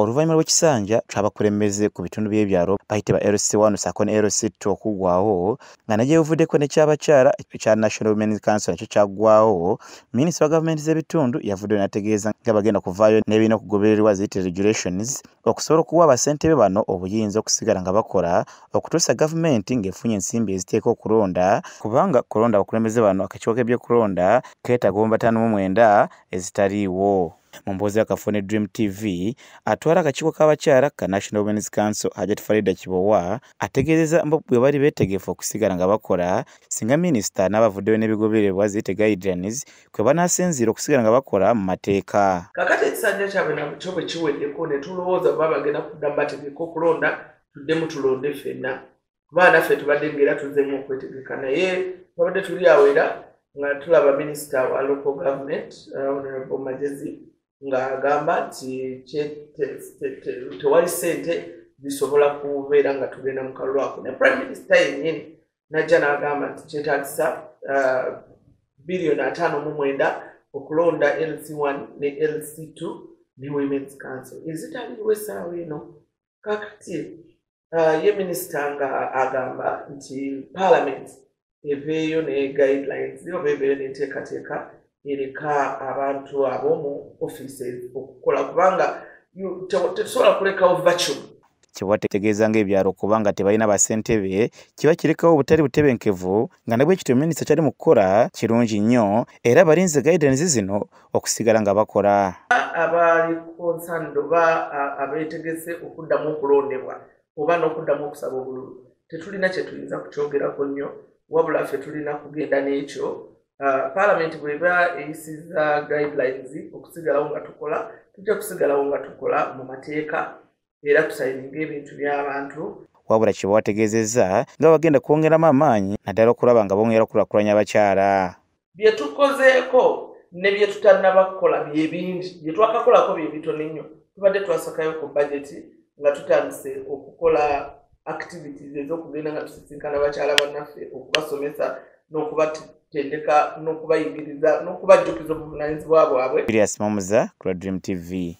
oluvannyuma lw'ekisanja ky'abakulembeze ku bitundu by'ebyalo bayite ba LC1 ssaako ne LC2 okuggwawo nga nagyo buvuddeko n'ekyabakyala ekya National Women's Council nakyo kyaggwawo minisita wa gavumenti z'ebitundu yavuddeyo n'ategeeza nga bagenda kuvaayo n'ebirina okugobererwa ziyite regulations okusobola okuwa abasentebe bano obuyinza okusigala nga bakola okutuusa gavumenti ng'efunye ensimbi eziteeka okulonda kubanga kulonda abakulembeze bano akakiiko k'ebyokulonda keetaaga omu bataano mu mwenda ezitaliiwo mu mboozi ya kafune dream tv atwala akakiiko k'abakyala ka national women's council hajat farida kibowa ategeezeza bwe bali beetegefu okusigala nga bakola singa minisita n'abavuddeyo n'ebigobererwa ziyite guidelines kwe banaasinziira okusigala nga bakola mu mateeka. Kakati ekisanja kyabwe nakyo bwe kiweddeko ne tulowooza baba bagenda kudda bategeka okulonda tuddemu tulonde ffenna. Kuba naffe tubadde ngaera tuzzemu okwetegeka naye babadde tuli awo era nga tulaba minisita wa local government uh, honorable magezi ng'agamba nti tewali ssente zisobola kubeera nga tugenda mu kalulu ako. Ne prime minister yennyini najja n'agamba nti kyetagisa uh, biliyoni ataano mu mwenda okulonda lc1 ne lc2 ne women's council. Ezitaliiwo essaawa eno. Kakati uh, ye minisita nga agamba nti parliament eveeyo ne guidelines oba eveeyo n'enteekateeka ereka abantu ab'omu offices okukola kubanga tetusobola kulekawo vacuum. Kiba tegeeza ng'ebyalo kubanga tebalina basentebe kiba kirekawo obutali butebenkevu nga nabwe kityo minisita kyali mu kukola kirungi nnyo era balinze guidance zino okusigala nga bakola. Abali concerned oba abeetegese okuddamu okulondebwa oba n'okuddamu okusaba obululu. Tetulina kye tuyinza kukyogerako nnyo wabula ffe tulina kugenda n'ekyo paalamenti bweba eyisiza guidelines okusigalawo nga tukola tujja kusigalawo nga tukola mu mateeka era tusayininga ebintu by'abantu. Wabula kye bawategeezezza nga bagenda kwongeramu amaanyi naddala okulaba nga bongera okulakulanya abakyala bye tukozeeko ne bye tutannaba kukola bye bingi bye twakakolako bye bitono nnyo tubadde twasakayo ku bajeti nga tutandise okukola activities ez'okugenda nga tusisinkana bakyala bannaffe okubasomesa n'okubatendeka n'okubayigiriza n'okubajjukiza obuvunanyizibwa bwabwe Julius Mamuza, Dream TV.